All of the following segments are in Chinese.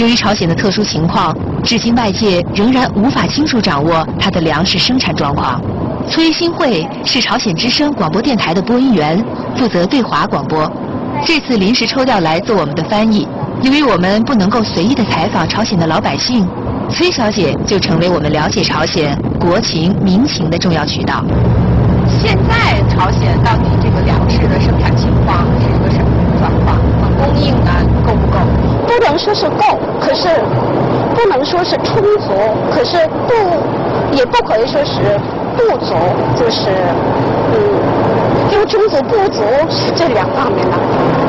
由于朝鲜的特殊情况，至今外界仍然无法清楚掌握它的粮食生产状况。崔新慧是朝鲜之声广播电台的播音员，负责对华广播。这次临时抽调来做我们的翻译，由于我们不能够随意的采访朝鲜的老百姓，崔小姐就成为我们了解朝鲜国情民情的重要渠道。现在朝鲜到底这个粮食的生产情况是一个什么状况？供应呢够不够？不能说是够，可是不能说是充足，可是不也不可以说是不足，就是嗯，因为充足不足是这两方面的。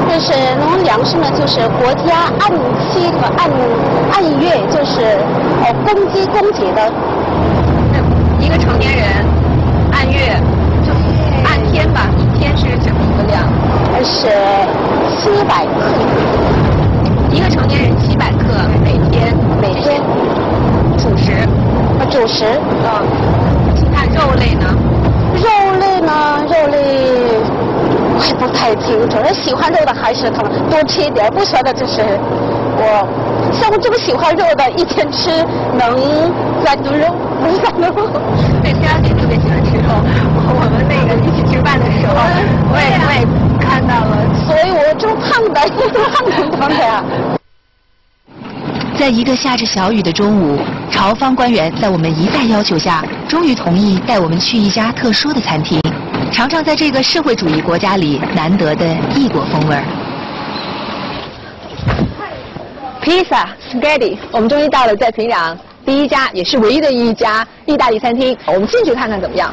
就是农粮食呢，就是国家按期和按按月，就是呃公积供给的。一个成年人按月就按天吧，一天是怎么一个量？是七百克。一个成年人七百天，每天主食，啊主食，嗯，其他肉类呢？肉类呢？肉类我也不太清楚。那喜欢肉的还是可能多吃一点，不喜欢的就是我像我这么喜欢肉的，一天吃能三顿肉，不是三顿肉。对，崔小姐特别喜欢吃肉。我们那个一起吃饭的时候，我也我也看到了，所以我这么胖的，胖成胖的呀。在一个下着小雨的中午，朝方官员在我们一再要求下，终于同意带我们去一家特殊的餐厅，尝尝在这个社会主义国家里难得的异国风味儿。披萨 spaghetti，我们终于到了在平壤第一家，也是唯一的一家意大利餐厅。我们进去看看怎么样？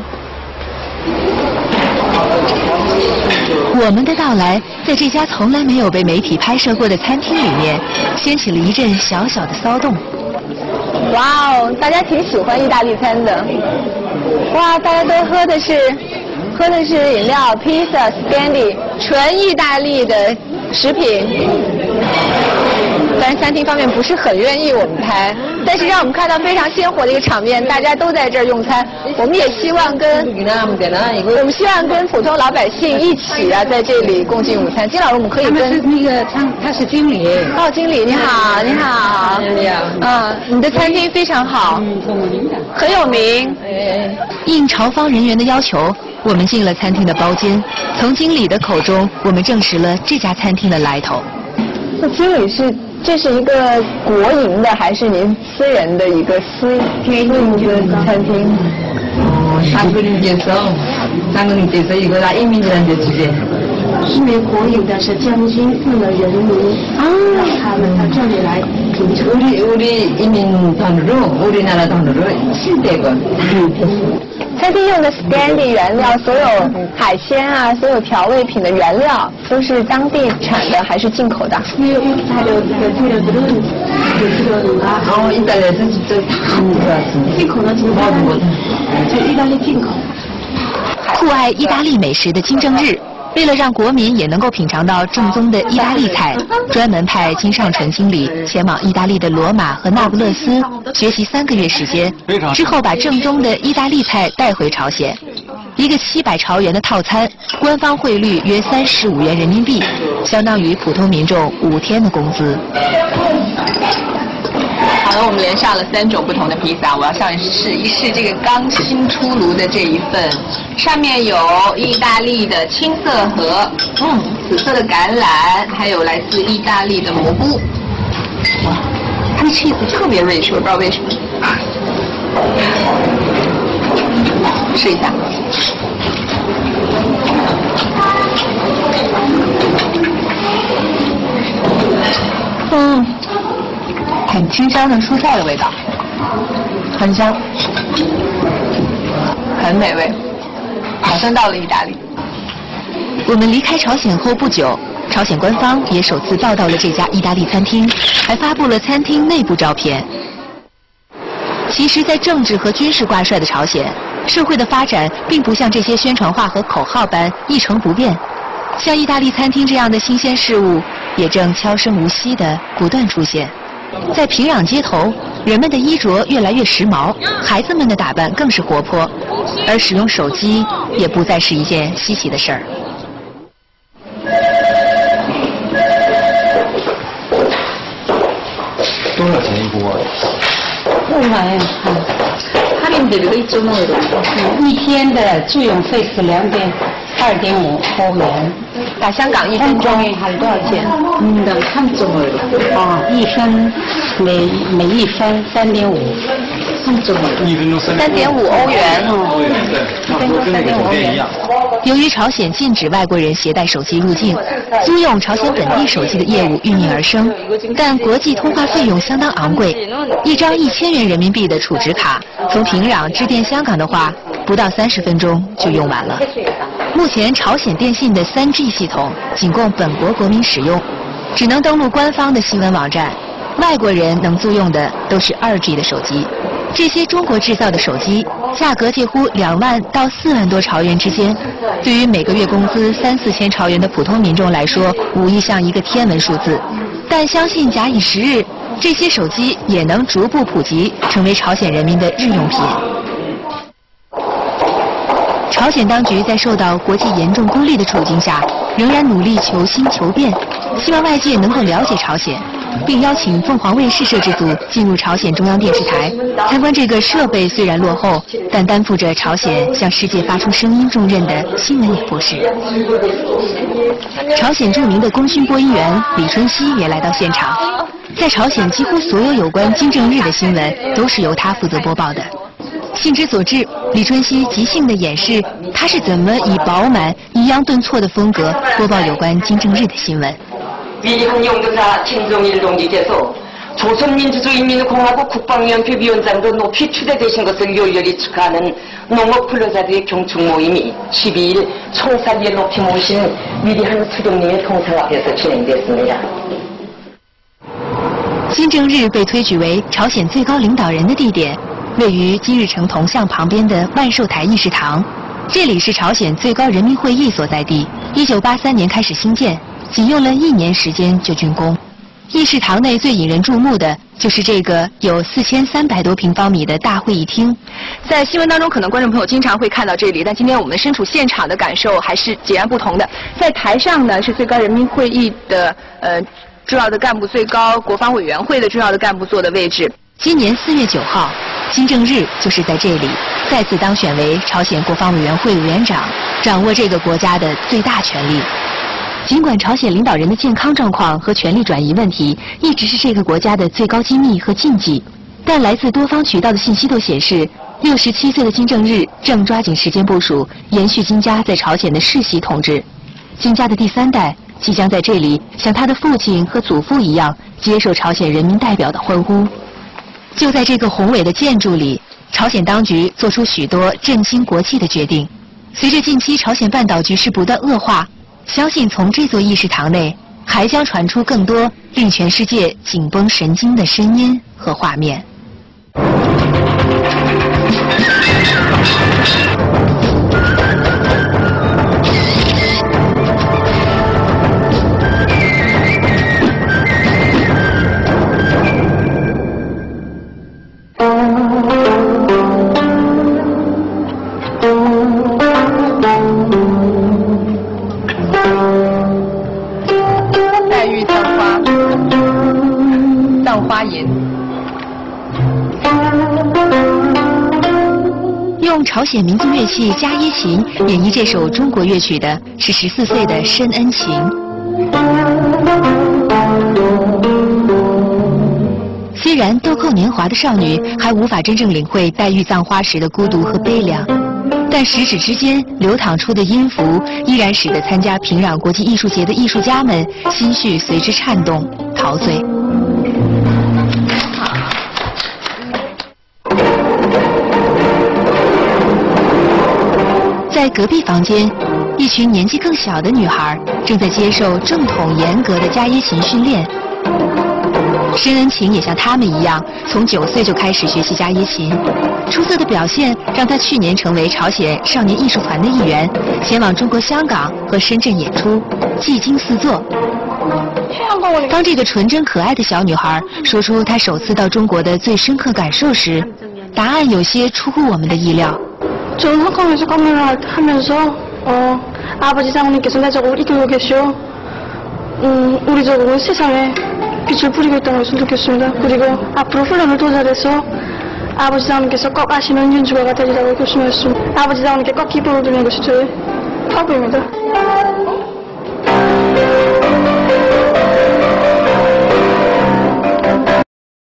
我们的到来，在这家从来没有被媒体拍摄过的餐厅里面，掀起了一阵小小的骚动。哇哦，大家挺喜欢意大利餐的。哇，大家都喝的是喝的是饮料，披萨，spandy，纯意大利的食品。但是餐厅方面不是很愿意我们拍，但是让我们看到非常鲜活的一个场面，大家都在这儿用餐。我们也希望跟我们希望跟普通老百姓一起啊，在这里共进午餐。金老师，我们可以跟那个餐，他是经理。哦，经理你好，你好。你好。嗯，你的餐厅非常好，很有名。应朝方人员的要求，我们进了餐厅的包间。从经理的口中，我们证实了这家餐厅的来头。那经理是？这是一个国营的还是您私人的一个私私营的餐厅？哦，三个人介绍，三个人介绍一个拿一名人的直接。是没国营的，是将军府的人民啊，让他们到这里来品尝。우리우리이민돈으로우리나라돈으로칠대건 那利用的 Scandi 原料，所有海鲜啊，所有调味品的原料都是当地产的还是进口的？意大利是进口的，进口的，就意大利进口。酷爱意大利美食的金正日为了让国民也能够品尝到正宗的意大利菜，专门派金尚纯经理前往意大利的罗马和那不勒斯学习三个月时间，之后把正宗的意大利菜带回朝鲜。一个七百朝元的套餐，官方汇率约三十五元人民币，相当于普通民众五天的工资。好了，我们连上了三种不同的披萨，我要上去试一试这个刚新出炉的这一份，上面有意大利的青色和嗯紫色的橄榄，还有来自意大利的蘑菇。哇，它的 cheese 特别 rich，我不知道为什么。试一下。嗯，很清香的蔬菜的味道，很香，很美味，好像到了意大利。我们离开朝鲜后不久，朝鲜官方也首次报道了这家意大利餐厅，还发布了餐厅内部照片。其实，在政治和军事挂帅的朝鲜，社会的发展并不像这些宣传画和口号般一成不变。像意大利餐厅这样的新鲜事物，也正悄声无息地不断出现。在平壤街头，人们的衣着越来越时髦，孩子们的打扮更是活泼，而使用手机也不再是一件稀奇的事儿。多少钱一锅？不买呀，他们这个一周末的，一天的住用费是两百。二点五欧元。打香港一分钟还有多少钱？嗯，的。三十五。啊，一分。每一分三点五。三十五。三点五欧元。对一分钟。三点五欧元。由于朝鲜禁止外国人携带手机入境，租用朝鲜本地手机的业务应运而生。但国际通话费用相当昂贵。一张一千元人民币的储值卡，从平壤致电香港的话，不到三十分钟就用完了。目前朝鲜电信的 3G 系统仅供本国国民使用，只能登录官方的新闻网站，外国人能租用的都是 2G 的手机。这些中国制造的手机，价格介乎两万到四万多朝元之间，对于每个月工资三四千朝元的普通民众来说，无疑像一个天文数字。但相信假以时日，这些手机也能逐步普及，成为朝鲜人民的日用品。朝鲜当局在受到国际严重孤立的处境下，仍然努力求新求变，希望外界能够了解朝鲜，并邀请凤凰卫视摄制组进入朝鲜中央电视台，参观这个设备虽然落后，但担负着朝鲜向世界发出声音重任的新闻演播室。朝鲜著名的功勋播音员李春熙也来到现场，在朝鲜几乎所有有关金正日的新闻都是由他负责播报的。兴之所至，李春熙即兴的演示他是怎么以饱满、抑扬顿挫的风格播报有关金正日的新闻。 위대한 영도사 김정일 동지께서 조선민주주의인민공화국 국방위원회 위원장으로 높이 추대되신 것을 열렬히 축하하는 농업근로자들의 경축 모임이 12일 총살 위에 높이 모신 위대한 수령님의 동상 앞에서 진행됐습니다. 金正日被推举为朝鲜最高领导人的地点， 位于金日成铜像旁边的万寿台议事堂。这里是朝鲜最高人民会议所在地。一九八三年开始兴建，仅用了一年时间就竣工。议事堂内最引人注目的就是这个有四千三百多平方米的大会议厅。在新闻当中，可能观众朋友经常会看到这里，但今天我们身处现场的感受还是截然不同的。在台上呢，是最高人民会议的呃重要的干部、最高国防委员会的重要的干部坐的位置。今年四月九号，金正日就是在这里再次当选为朝鲜国防委员会委员长，掌握这个国家的最大权力。尽管朝鲜领导人的健康状况和权力转移问题一直是这个国家的最高机密和禁忌，但来自多方渠道的信息都显示，六十七岁的金正日正抓紧时间部署，延续金家在朝鲜的世袭统治。金家的第三代即将在这里像他的父亲和祖父一样，接受朝鲜人民代表的欢呼。就在这个宏伟的建筑里，朝鲜当局做出许多振兴国际的决定。随着近期朝鲜半岛局势不断恶化，相信从这座议事堂内还将传出更多令全世界紧绷神经的声音和画面。葬花吟。用朝鲜民族乐器伽耶琴演绎这首中国乐曲的是十四岁的申恩晴。虽然豆蔻年华的少女还无法真正领会黛玉葬花时的孤独和悲凉，但十指之间流淌出的音符，依然使得参加平壤国际艺术节的艺术家们心绪随之颤动、陶醉。在隔壁房间，一群年纪更小的女孩正在接受正统严格的加耶琴训练。申恩晴也像他们一样，从九岁就开始学习加耶琴。出色的表现让她去年成为朝鲜少年艺术团的一员，前往中国香港和深圳演出，技惊四座。当这个纯真可爱的小女孩说出她首次到中国的最深刻感受时，答案有些出乎我们的意料。 저는 홍콩에서 카메라 하면서 어, 아버지 장모님께서 내 저거 이끌고 계시오. 음, 우리 저거 세상에 빛을 뿌리고 있다는 것을 느꼈습니다. 그리고 앞으로 훈련을 더 잘해서 아버지 장님께서 꼭 아시는 윤주가가 되리라고 결심했습니다. 아버지 장님께 꼭 기쁨을 드리는 것이 저의 파부입니다.